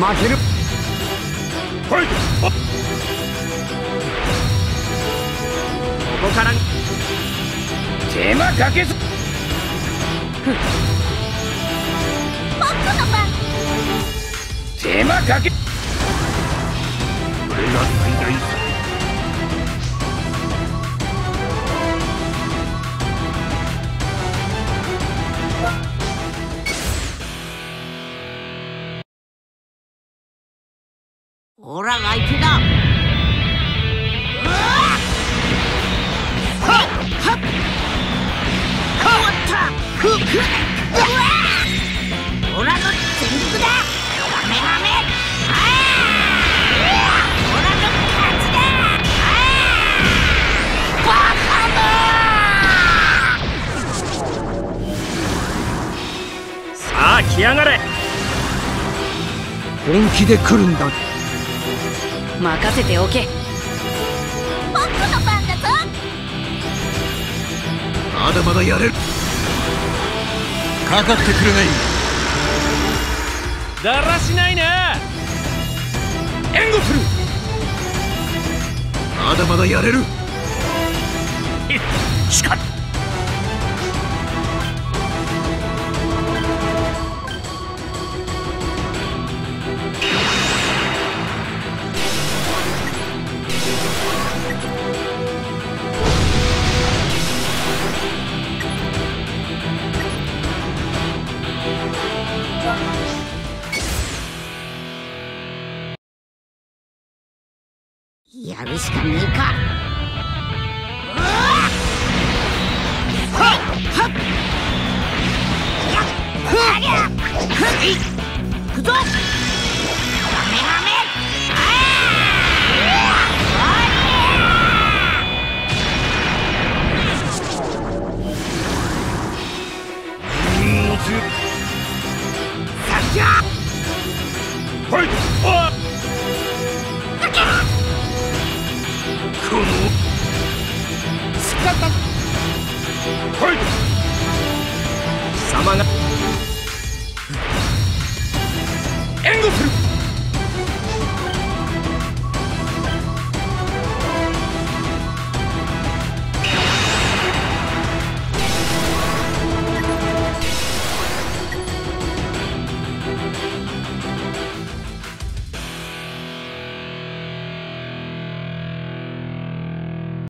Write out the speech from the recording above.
負ける。はここから。手間かけず。手間かけ。これが最大さ。オラが相手だ来やがれ。本気で来るんだ。任せておけ。僕の番だぞ。まだまだやれる。かかってくれないだらしないな。援護する。まだまだやれる。しかやるしかねえか。行くぞ！ガ mga